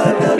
Other day.